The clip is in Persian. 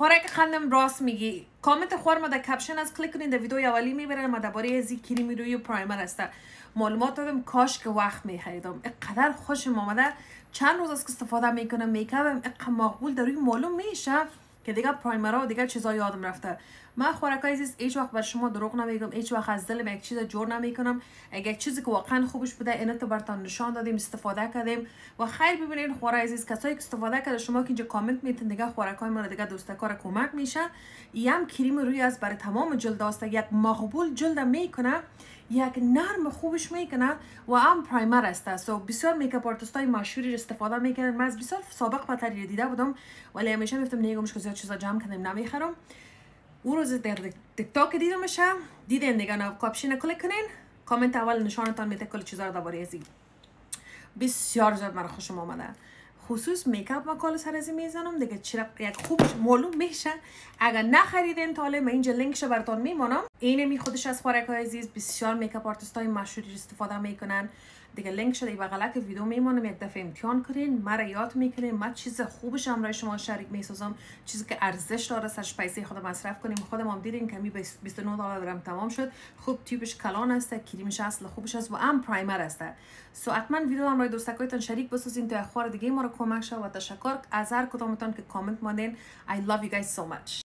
خوراک خندم راست میگی. کامنت خور ما در کپشن از کلیک کنین در ویدیو اولی می‌برن ما درباره از کریمی روی پرایمر است معلومات دادم کاش که وقت میخریدم. اینقدر خوشم آمده چند روز از که استفاده می‌کنم می‌کردم. اینقدر مقبول. در روی معلوم میشه که دیگه ها و دیگه چیزا یادم رفته. من خوراکای عزیز هیچ وقت بر شما دروغ نمیگم هیچ وقت از دلم یک چیز جور نمی‌کنم. یک چیزی که واقعا خوبش بوده اینا تو برتان نشان دادیم استفاده کردیم. و خیر ببینید خوراک عزیز کسایی که استفاده کرده شما که اینجا کامنت میتین دیگه خوراکای ما دیگه دوستکار کمک میشه. یم کریم روی از برای تمام جلد است. یک مقبول جلد می‌کنه یک نرم خوبش می‌کنه و هم پرایمر است. سو بسیار میکاپ آرتیست های مشهوری استفاده می‌کنن من از بسیار سابق پتری دیده بودم ولی همیشه میفتم نیگمش که زیاد چیزا جمع کردیم نمی‌خرم. روز در تیک تاک دیدمش دیدین دیگه نو کاپشن کلیک کنین. کامنت اول نشانتان میده کل چیزا رو درباره ازی. بسیار زیاد مرا خوشم آمده خصوص میکاپ مه کل سر ازی می‌زنم. دیگه چرا یک خوب معلوم میشه. اگر نخریدین تا من اینجا لینکش براتون میمونم. اینه می خودش از خوراک های عزیز بسیار makeup آرتیست های مشهوری استفاده می‌کنن. دیگه لینک شده بغل که ویدیو میمونم یک دفعه امتحان کنین مرا یاد می‌کنین من چیز خوبش هم شما شریک می‌سازم. چیزی که ارزش داره سرش پیسه خود مصرف کنیم. خودم هم دیدین که می 29 دلار درم تمام شد. خوب tube ش کلان است cream ش اصل خوبش است و ام primer است. سو حتما ویدیو هم رای دوستکایتان شریک بسازین تا اخبار دیگه ما رو کمک شد و تشکر. از هر کدامتان که کامنت ماندین. I love you guys so much.